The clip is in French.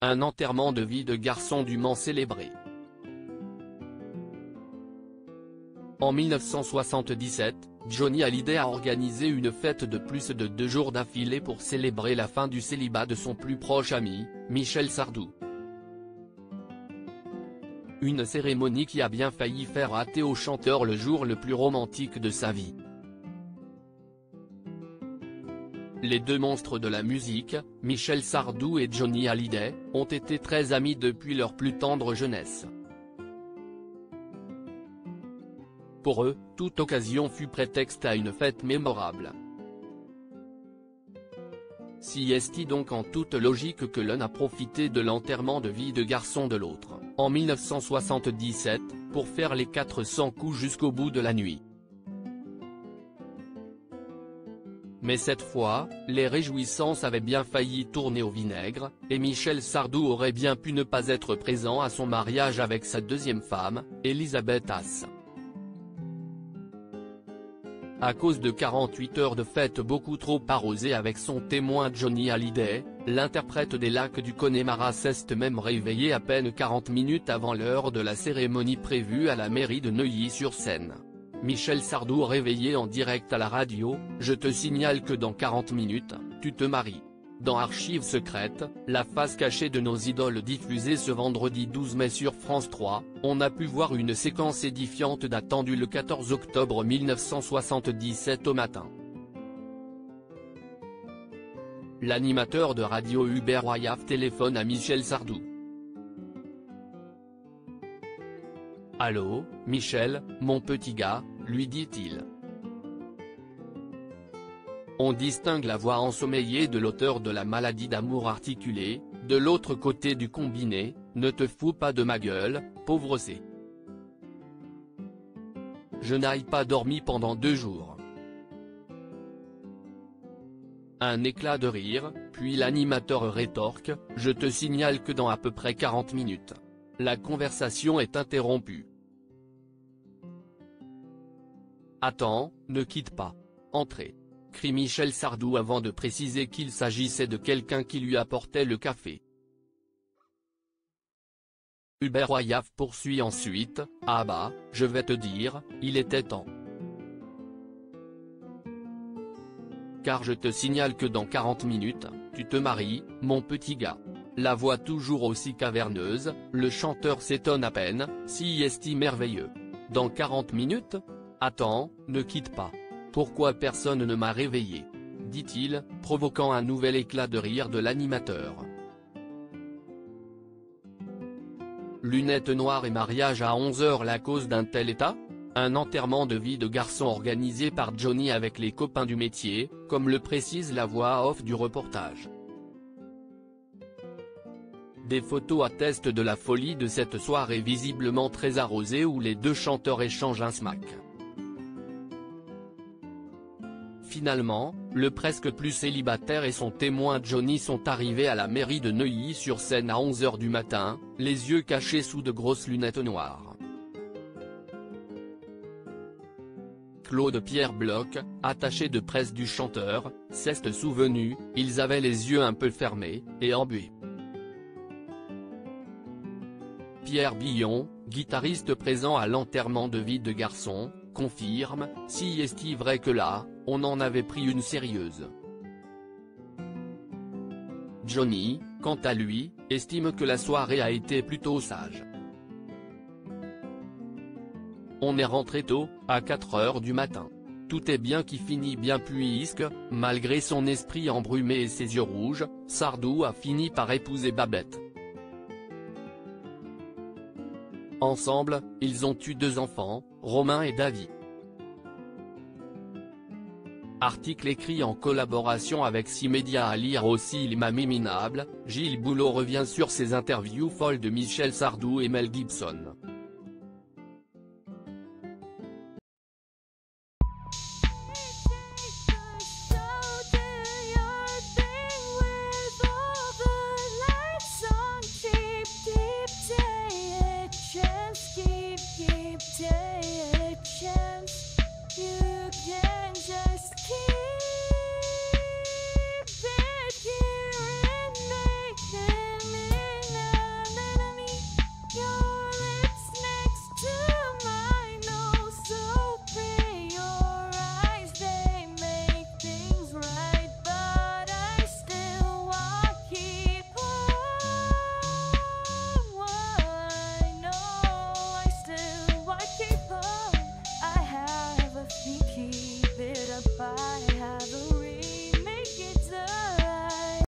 un enterrement de vie de garçon dûment célébré. En 1977, Johnny Hallyday a organisé une fête de plus de deux jours d'affilée pour célébrer la fin du célibat de son plus proche ami, Michel Sardou. Une cérémonie qui a bien failli faire hâter au chanteur le jour le plus romantique de sa vie. Les deux monstres de la musique, Michel Sardou et Johnny Hallyday, ont été très amis depuis leur plus tendre jeunesse. Pour eux, toute occasion fut prétexte à une fête mémorable. Si est donc en toute logique que l'un a profité de l'enterrement de vie de garçon de l'autre, en 1977, pour faire les 400 coups jusqu'au bout de la nuit? Mais cette fois, les réjouissances avaient bien failli tourner au vinaigre, et Michel Sardou aurait bien pu ne pas être présent à son mariage avec sa deuxième femme, Elisabeth Haas. À cause de 48 heures de fête beaucoup trop arrosées avec son témoin Johnny Hallyday, l'interprète des lacs du Connemara s'est même réveillé à peine 40 minutes avant l'heure de la cérémonie prévue à la mairie de Neuilly-sur-Seine. Michel Sardou réveillé en direct à la radio, je te signale que dans 40 minutes, tu te maries. Dans Archives secrètes, la face cachée de nos idoles diffusée ce vendredi 12 mai sur France 3, on a pu voir une séquence édifiante datant du le 14 octobre 1977 au matin. L'animateur de radio Hubert Wayaf téléphone à Michel Sardou. Allô, Michel, mon petit gars, lui dit-il. On distingue la voix ensommeillée de l'auteur de la maladie d'amour articulée, de l'autre côté du combiné, ne te fous pas de ma gueule, pauvre C. Je n'aille pas dormi pendant deux jours. Un éclat de rire, puis l'animateur rétorque, je te signale que dans à peu près 40 minutes. La conversation est interrompue. Attends, ne quitte pas. Entrez. Crie Michel Sardou avant de préciser qu'il s'agissait de quelqu'un qui lui apportait le café. Hubert Royaf poursuit ensuite, ah bah, je vais te dire, il était temps. Car je te signale que dans 40 minutes, tu te maries, mon petit gars. La voix toujours aussi caverneuse, le chanteur s'étonne à peine, si est merveilleux. Dans 40 minutes Attends, ne quitte pas. Pourquoi personne ne m'a réveillé? dit-il, provoquant un nouvel éclat de rire de l'animateur. Lunettes noires et mariage à 11h la cause d'un tel état? Un enterrement de vie de garçon organisé par Johnny avec les copains du métier, comme le précise la voix off du reportage. Des photos attestent de la folie de cette soirée visiblement très arrosée où les deux chanteurs échangent un smack. Finalement, le presque plus célibataire et son témoin Johnny sont arrivés à la mairie de Neuilly-sur-Seine à 11h du matin, les yeux cachés sous de grosses lunettes noires. Claude Pierre Bloch, attaché de presse du chanteur, s'est souvenu, ils avaient les yeux un peu fermés, et embués. Pierre Billon, guitariste présent à l'enterrement de vie de garçon, confirme, si est vrai que là, on en avait pris une sérieuse. Johnny, quant à lui, estime que la soirée a été plutôt sage. On est rentré tôt, à 4 heures du matin. Tout est bien qui finit bien puisque, malgré son esprit embrumé et ses yeux rouges, Sardou a fini par épouser Babette. Ensemble, ils ont eu deux enfants, Romain et David. Article écrit en collaboration avec Simedia à lire aussi l'imam minable, Gilles Boulot revient sur ses interviews folles de Michel Sardou et Mel Gibson.